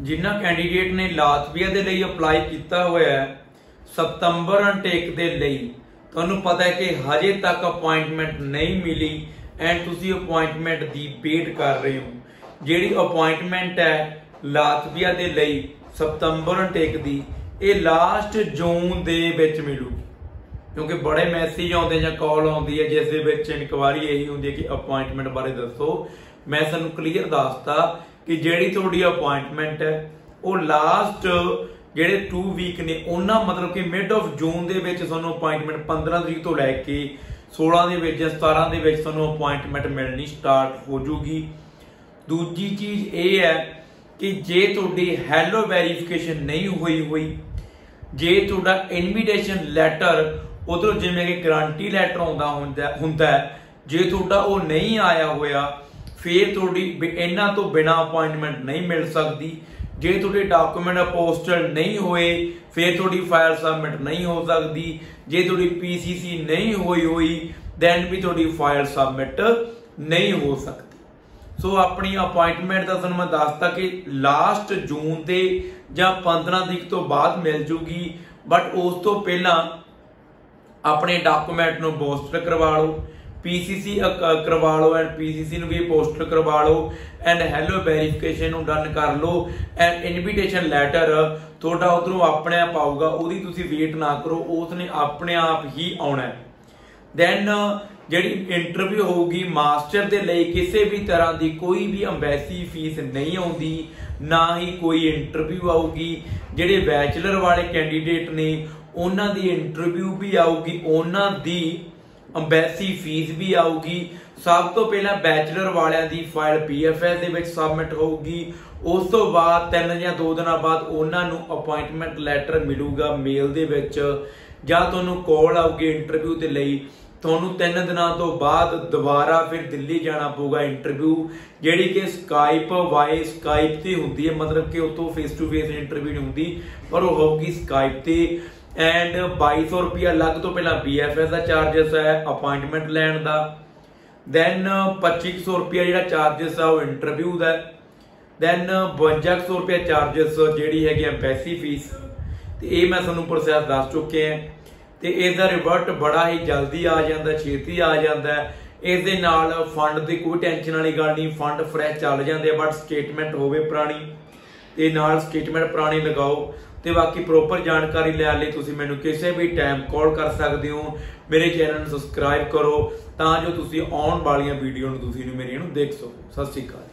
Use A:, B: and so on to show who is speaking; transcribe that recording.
A: ਜਿਨ੍ਹਾਂ ਕੈਂਡੀਡੇਟ ਨੇ ਲਾਤਵੀਆ ਦੇ ਲਈ ਅਪਲਾਈ ਕੀਤਾ ਹੋਇਆ ਹੈ, ਸਤੰਬਰ ਅਨਟੇਕ ਦੇ ਲਈ। ਤੁਹਾਨੂੰ ਪਤਾ ਹੈ ਕਿ ਹਜੇ ਤੱਕ ਅਪਾਇੰਟਮੈਂਟ ਨਹੀਂ ਮਿਲੀ ਐਂਡ ਤੁਸੀਂ ਅਪਾਇੰਟਮੈਂਟ ਦੀ ਵੇਟ ਕਰ ਰਹੇ ਹੋ। ਜਿਹੜੀ ਅਪਾਇੰਟਮੈਂਟ ਹੈ ਲਾਤਵੀਆ ਦੇ ਲਈ, ਸਤੰਬਰ ਅਨਟੇਕ ਦੀ, ਇਹ ਲਾਸਟ ਜੂਨ ਦੇ ਵਿੱਚ ਮਿਲੂਗੀ। ਕਿਉਂਕਿ ਬੜੇ ਮੈਸੇਜ ਆਉਂਦੇ ਜਾਂ ਕਾਲ ਆਉਂਦੀ ਹੈ, ਜਿਸ ਦੇ ਵਿੱਚ ਇਨਕੁਆਰੀ ਇਹੀ ਹੁੰਦੀ ਹੈ ਕਿ ਅਪਾਇੰਟਮੈਂਟ ਬਾਰੇ ਦੱਸੋ। ਮੈਂ ਤੁਹਾਨੂੰ ਕਲੀਅਰ ਦੱਸਤਾ ਕਿ ਜਿਹੜੀ ਤੁਹਾਡੀ ਅਪਾਇੰਟਮੈਂਟ ਹੈ, ਉਹ ਲਾਸਟ ਜਿਹੜੇ 2 ਵੀਕ ਨੇ, ਉਹਨਾਂ ਮਤਲਬ ਕਿ ਮਿਡ ਆਫ ਜੂਨ ਦੇ ਵਿੱਚ ਤੁਹਾਨੂੰ ਅਪਾਇੰਟਮੈਂਟ 15 ਤਰੀਕ ਤੋਂ ਲੈ ਕੇ 16 ਦੇ ਵਿੱਚ ਜਾਂ 17 ਦੇ ਵਿੱਚ ਤੁਹਾਨੂੰ ਅਪਾਇੰਟਮੈਂਟ ਮਿਲਣੀ ਸਟਾਰਟ ਹੋ ਜੂਗੀ ਦੂਜੀ ਚੀਜ਼ ਇਹ ਹੈ ਕਿ ਜੇ ਤੁਹਾਡੀ ਹੈਲੋ ਵੈਰੀਫਿਕੇਸ਼ਨ ਨਹੀਂ ਹੋਈ ਹੋਈ, ਜੇ ਤੁਹਾਡਾ ਇਨਵੀਟੇਸ਼ਨ ਲੈਟਰ ਉਧਰੋਂ ਜਿਵੇਂ ਕਿ ਗਰੰਟੀ ਲੈਟਰ ਆਉਂਦਾ ਹੁੰਦਾ ਹੁੰਦਾ ਜੇ ਤੁਹਾਡਾ ਉਹ ਨਹੀਂ ਆਇਆ ਹੋਇਆ ਫੇਰ ਤੁਹਾਡੀ ਇਹਨਾਂ ਤੋਂ ਬਿਨਾ ਅਪਾਇੰਟਮੈਂਟ ਨਹੀਂ ਮਿਲ ਸਕਦੀ। ਜੇ ਤੁਹਾਡੇ ਡਾਕੂਮੈਂਟ ਪੋਸਟਲ ਨਹੀਂ ਹੋਏ, ਫੇਰ ਤੁਹਾਡੀ ਫਾਈਲ ਸਬਮਿਟ ਨਹੀਂ ਹੋ ਸਕਦੀ। ਜੇ ਤੁਹਾਡੀ ਪੀਸੀਸੀ ਨਹੀਂ ਹੋਈ ਹੋਈ ਦੈਨ ਵੀ ਤੁਹਾਡੀ ਫਾਈਲ ਸਬਮਿਟ ਨਹੀਂ ਹੋ ਸਕਦੀ। ਸੋ ਆਪਣੀ ਅਪਾਇੰਟਮੈਂਟ ਦਾ ਤੁਹਾਨੂੰ ਮੈਂ ਦੱਸਤਾ ਕਿ ਲਾਸਟ ਜੂਨ ਤੇ ਜਾਂ 15 ਤਰੀਕ ਤੋਂ ਬਾਅਦ ਮਿਲ ਜੂਗੀ ਬਟ ਉਸ ਤੋਂ ਪਹਿਲਾਂ ਆਪਣੇ ਡਾਕੂਮੈਂਟ ਨੂੰ ਪੋਸਟਰ ਕਰਵਾ ਲਓ। ਪੀਸੀਸੀ ਕਰਵਾ ਲਓ ਐਂਡ ਪੀਸੀਸੀ ਨੂੰ ਵੀ ਪੋਸਟਰ ਕਰਵਾ ਲਓ ਐਂਡ ਹੈਲੋ ਵੈਰੀਫਿਕੇਸ਼ਨ ਨੂੰ ਡਨ ਕਰ ਲਓ ਐਂਡ ਇਨਵੀਟੇਸ਼ਨ ਲੈਟਰ ਤੁਹਾਡਾ ਉਧਰੋਂ ਆਪਣੇ ਆਪ ਆਊਗਾ, ਉਹਦੀ ਤੁਸੀਂ ਵੇਟ ਨਾ ਕਰੋ ਉਸ ਨੇ ਆਪਣੇ ਆਪ ਹੀ ਆਉਣਾ ਹੈ। ਦੈਨ ਜਿਹੜੀ ਇੰਟਰਵਿਊ ਹੋਊਗੀ ਮਾਸਟਰ ਦੇ ਲਈ ਕਿਸੇ ਵੀ ਤਰ੍ਹਾਂ ਦੀ ਕੋਈ ਵੀ ਅੰਬੈਸੀ ਫੀਸ ਨਹੀਂ ਆਉਂਦੀ, ਨਾ ਹੀ ਕੋਈ ਇੰਟਰਵਿਊ ਆਊਗੀ। ਜਿਹੜੇ ਬੈਚਲਰ ਵਾਲੇ ਕੈਂਡੀਡੇਟ ਨੇ, ਉਹਨਾਂ ਦੀ ਇੰਟਰਵਿਊ ਵੀ ਆਊਗੀ, ਉਹਨਾਂ ਦੀ ਅੰਬੈਸੀ ਫੀਸ ਵੀ ਆਊਗੀ। ਸਭ ਤੋਂ ਪਹਿਲਾਂ ਬੈਚਲਰ ਵਾਲਿਆਂ ਦੀ ਫਾਈਲ ਪੀਐਫਐਸ ਦੇ ਵਿੱਚ ਸਬਮਿਟ ਹੋਊਗੀ। ਉਸ ਤੋਂ ਬਾਅਦ ਤਿੰਨ ਜਾਂ ਦੋ ਦਿਨਾਂ ਬਾਅਦ ਉਹਨਾਂ ਨੂੰ ਅਪਾਇੰਟਮੈਂਟ ਲੈਟਰ ਮਿਲੂਗਾ ਮੇਲ ਦੇ ਵਿੱਚ। ਜਾਂ ਤੁਹਾਨੂੰ ਕਾਲ ਆਊਗੀ ਇੰਟਰਵਿਊ ਦੇ ਲਈ। ਤੁਹਾਨੂੰ ਤਿੰਨ ਦਿਨਾਂ ਤੋਂ ਬਾਅਦ ਦੁਬਾਰਾ ਫਿਰ ਦਿੱਲੀ ਜਾਣਾ ਪਊਗਾ ਇੰਟਰਵਿਊ ਜਿਹੜੀ ਕਿ ਸਕਾਈਪ ਵਾਈ ਸਕਾਈਪ ਤੇ ਹੁੰਦੀ ਹੈ। ਮਤਲਬ ਕਿ ਉਤੋਂ ਫੇਸ ਟੂ ਫੇਸ ਇੰਟਰਵਿਊ ਨਹੀਂ ਹੁੰਦੀ, ਪਰ ਉਹ ਹੋਊਗੀ ਸਕਾਈਪ ਤੇ। ਐਂਡ 2200 ਰੁਪਿਆ ਅਲੱਗ ਤੋਂ ਪਹਿਲਾਂ ਬੀਐਫਐਸ ਦਾ ਚਾਰजेस ਹੈ ਅਪਾਇੰਟਮੈਂਟ ਲੈਣ ਦਾ। ਦੈਨ 2500 ਰੁਪਿਆ ਜਿਹੜਾ ਚਾਰजेस ਆ, ਉਹ ਇੰਟਰਵਿਊ ਦਾ ਦੈਨ 5200 ਰੁਪਿਆ ਚਾਰजेस ਜਿਹੜੀ ਹੈਗੀ ਐਮਬੈਸੀ ਫੀਸ ਤੇ ਇਹ ਮੈਂ ਤੁਹਾਨੂੰ ਪ੍ਰੋਸੈਸ ਦੱਸ ਚੁੱਕੇ ਆ ਤੇ ਇਹਦਾ ਰਿਵਰਟ ਬੜਾ ਹੀ ਜਲਦੀ ਆ ਜਾਂਦਾ, ਛੇਤੀ ਆ ਜਾਂਦਾ ਇਸ ਦੇ ਨਾਲ ਫੰਡ ਦੀ ਕੋਈ ਟੈਨਸ਼ਨ ਵਾਲੀ ਗੱਲ ਨਹੀਂ ਫੰਡ ਫਰੈਸ਼ ਚੱਲ ਜਾਂਦੇ ਬਟ ਸਟੇਟਮੈਂਟ ਹੋਵੇ ਪੁਰਾਣੀ। ਤੇ ਨਾਲ ਸਟੇਟਮੈਂਟ ਪੁਰਾਣੀ ਲਗਾਓ ਤੇ ਬਾਕੀ ਪ੍ਰੋਪਰ ਜਾਣਕਾਰੀ ਲੈਣ ਲਈ ਤੁਸੀਂ ਮੈਨੂੰ ਕਿਸੇ ਵੀ ਟਾਈਮ ਕਾਲ ਕਰ ਸਕਦੇ ਹੋ। ਮੇਰੇ ਚੈਨਲ ਨੂੰ ਸਬਸਕ੍ਰਾਈਬ ਕਰੋ ਤਾਂ ਜੋ ਤੁਸੀਂ ਆਉਣ ਵਾਲੀਆਂ ਵੀਡੀਓ ਨੂੰ ਤੁਸੀਂ ਨੂੰ ਮੇਰੀਆਂ ਨੂੰ ਦੇਖ ਸਕੋ। ਸਤਿ ਸ਼੍ਰੀ ਅਕਾਲ